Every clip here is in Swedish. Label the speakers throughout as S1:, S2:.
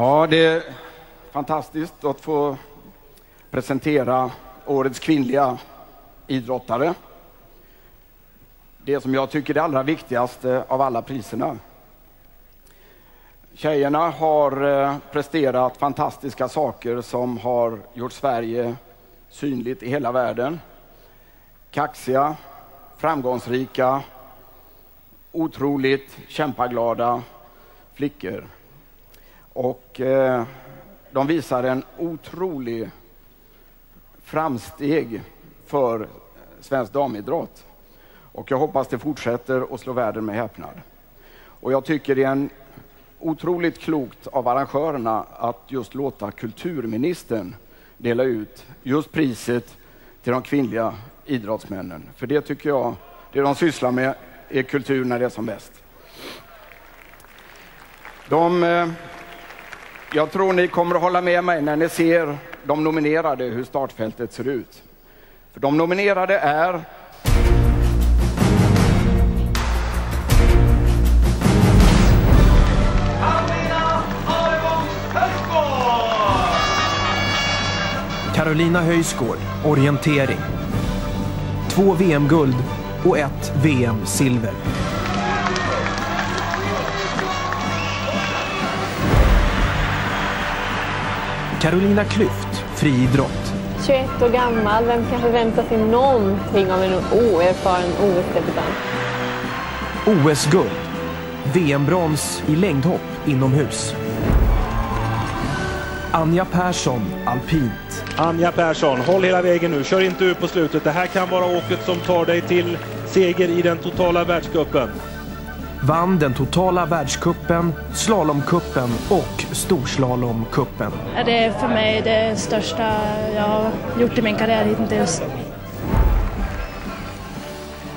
S1: Ja, det är fantastiskt att få presentera årets kvinnliga idrottare. Det som jag tycker är det allra viktigaste av alla priserna. Tjejerna har eh, presterat fantastiska saker som har gjort Sverige synligt i hela världen. Kaxiga, framgångsrika, otroligt kämpaglada flickor. Och eh, de visar en otrolig framsteg för svensk damidrott. Och jag hoppas det fortsätter att slå världen med häpnad. Och jag tycker det är en otroligt klokt av arrangörerna att just låta kulturministern dela ut just priset till de kvinnliga idrottsmännen. För det tycker jag, det de sysslar med är kultur när det är som bäst. De, eh, jag tror ni kommer att hålla med mig när ni ser de nominerade, hur startfältet ser ut. För de nominerade är
S2: Carolina Höjsgård, orientering. Två VM-guld och ett VM-silver. Carolina Klüft, friidrott.
S3: 21 år gammal, vem kan förvänta sig någonting av en oerfaren OS-debutant?
S2: OS-guld. VM-brons i längdhopp inomhus. Anja Persson, alpint.
S4: Anja Persson, håll hela vägen nu. Kör inte ut på slutet. Det här kan vara åket som tar dig till seger i den totala världscupen.
S2: Vann den totala världskuppen, slalomkuppen och storslalomkuppen.
S5: Det är för mig det största jag har gjort i min karriär hittills.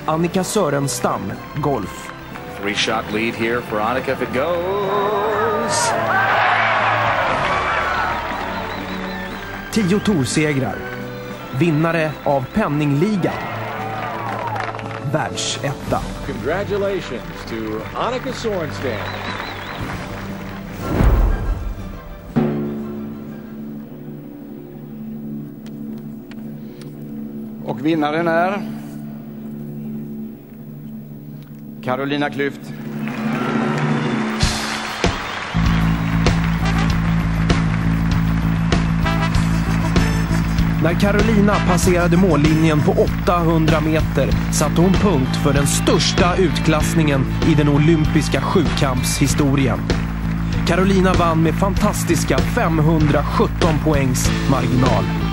S2: Annika Sörenstam, golf.
S6: Three shot lead here for Annika if it goes.
S2: Tio torsegrar. Vinnare av penningligan. Världsetta.
S7: Congratulations to Annika Sorenstam.
S1: Och vinnaren är Carolina Klüft.
S2: När Carolina passerade mållinjen på 800 meter satte hon punkt för den största utklassningen i den olympiska sjukampshistorien. Carolina vann med fantastiska 517 poängs marginal.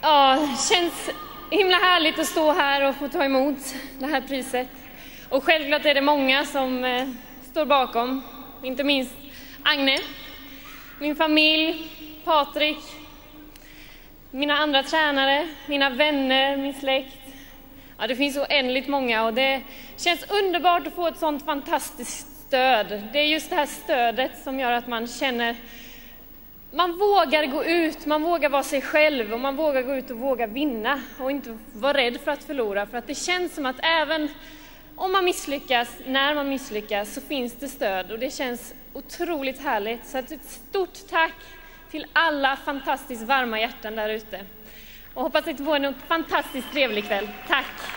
S3: Ja, det känns himla härligt att stå här och få ta emot det här priset. Och självklart är det många som eh, står bakom, inte minst Agne, min familj, Patrik, mina andra tränare, mina vänner, min släkt. Ja, det finns oändligt många och det känns underbart att få ett sånt fantastiskt stöd. Det är just det här stödet som gör att man känner man vågar gå ut, man vågar vara sig själv och man vågar gå ut och våga vinna och inte vara rädd för att förlora. För att det känns som att även om man misslyckas, när man misslyckas, så finns det stöd och det känns otroligt härligt. Så ett stort tack till alla fantastiskt varma hjärtan där ute. Och hoppas att ni får en fantastiskt trevlig kväll. Tack!